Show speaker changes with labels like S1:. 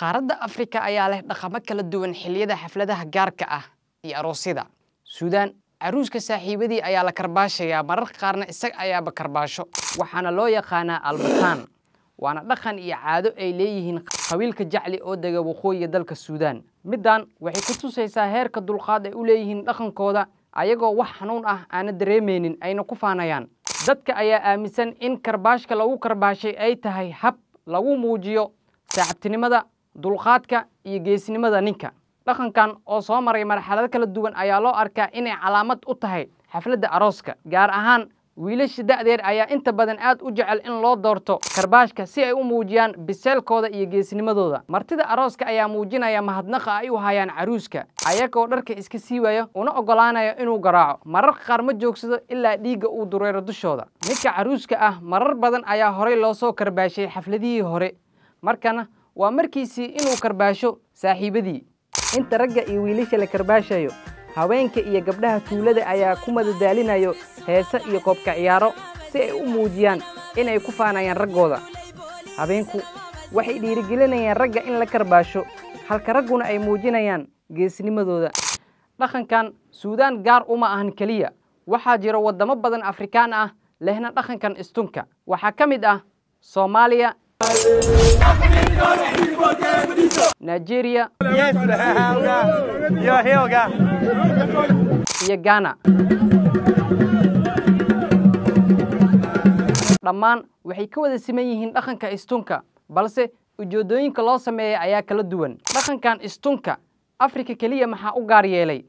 S1: qaaradda afrika ayaa leh dhaqamo kala duwan xilliyada xafladaha gaarka ah iyo aroosyada. Suudaan caruuska saaxiibadii ayaa la karbaashayaa mararka qaarna isaga ayaaba karbaasho waxaana loo yaqaanaa albataan waana dhaqan iyo caado ay leeyihiin qabiilka jacli oo dega waqooyiga dalka suudaan. Middan waxay ku tusaysaa heerka dulqaad ay u leeyihiin dhaqankooda ayagoo wax xanuun ah aana dareemaynin ayna ku faanayaan dadka ayaa aaminsan in karbaashka lagu karbaashay ay tahay hab lagu muujiyo saaxiibtinimada dulqaadka iyo geesnimada ninka. Dhaqankan oo soo maray marxalado kala duwan ayaa loo arkaa inay calaamad u tahay xafladda arooska gaar ahaan wiilasha da'deer ayaa inta badan aad u jecel in loo doorto karbaashka si ay u muujiyaan biseelkooda iyo geesnimadooda martida arooska ayaa muujinaya mahadnaqa ay u hayaan caruuska ayagoo dharka iska siiwaya una oggolaanaya inuu garaaco. Mararka qaar ma joogsado ilaa dhiigga uu dureero dushooda. Midka caruuska ah marar badan ayaa horey loo soo karbaashay xafladihii hore. Markana waa markiisii inuu karbaasho saaxiibadii. Inta ragga iyo wiilasha la karbaashayo haweenka iyo gabdhaha tuulada ayaa ku madadaalinayo heese iyo koobka ciyaaro si ay u muujiyaan inay ku faanayaan raggooda. Habeenku waxay dhiirigelinayaan ragga in la karbaasho halka ragguna ay muujinayaan geesnimadooda dhaqankan suudaan gaar uma ahan keliya. Waxaa jira waddamo badan afrikaan ah lehna dhaqankan istunka. Waxaa ka mid ah soomaaliya nigeria iyo ghana dhammaan waxay ka wada siman yihiin dhaqanka istunka balse ujeeddooyinka loo sameeya ayaa kala duwan. Dhaqankan istunka afrika keliya maxaa u gaar yeelay